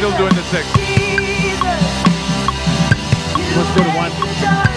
still doing the six. Let's go to one.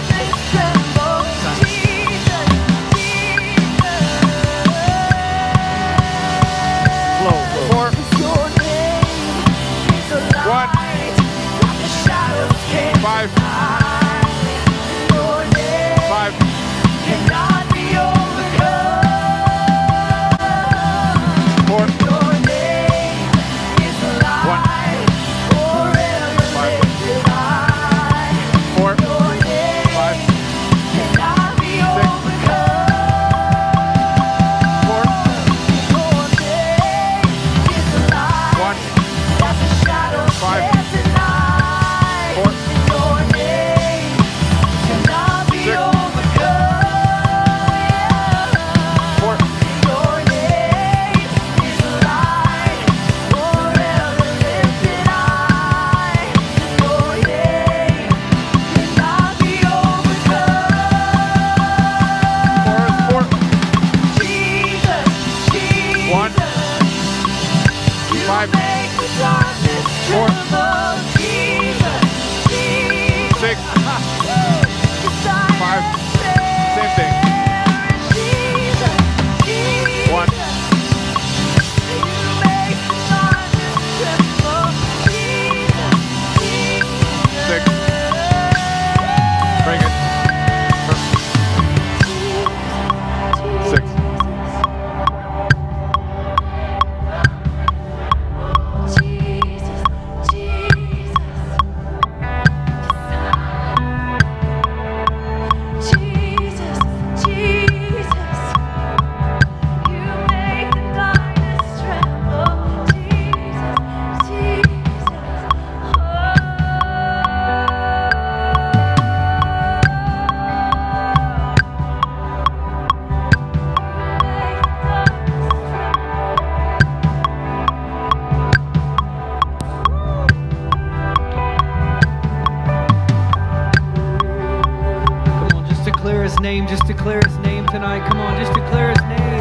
Name. Just declare his name tonight. Come on, just declare his name.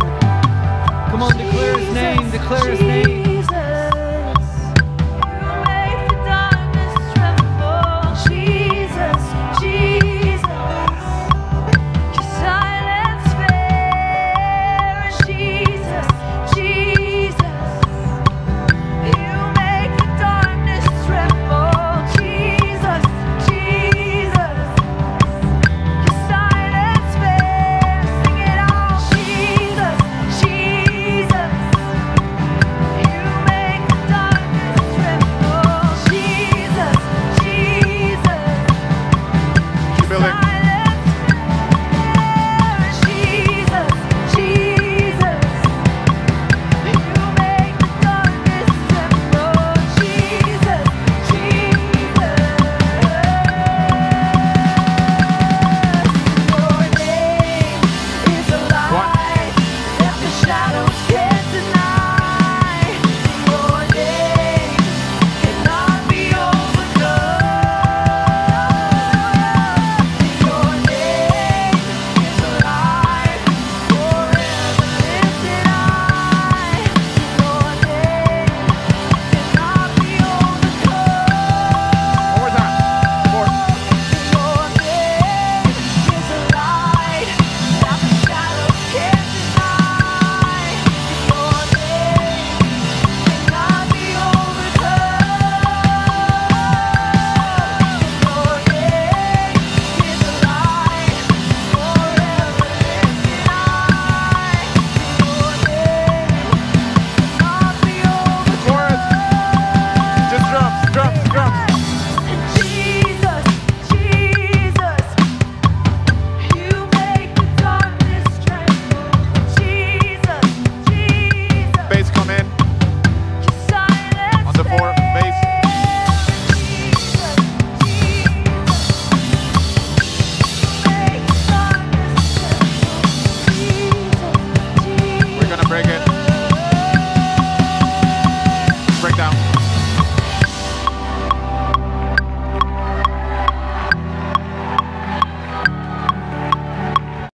Come on, declare his name. Declare his name.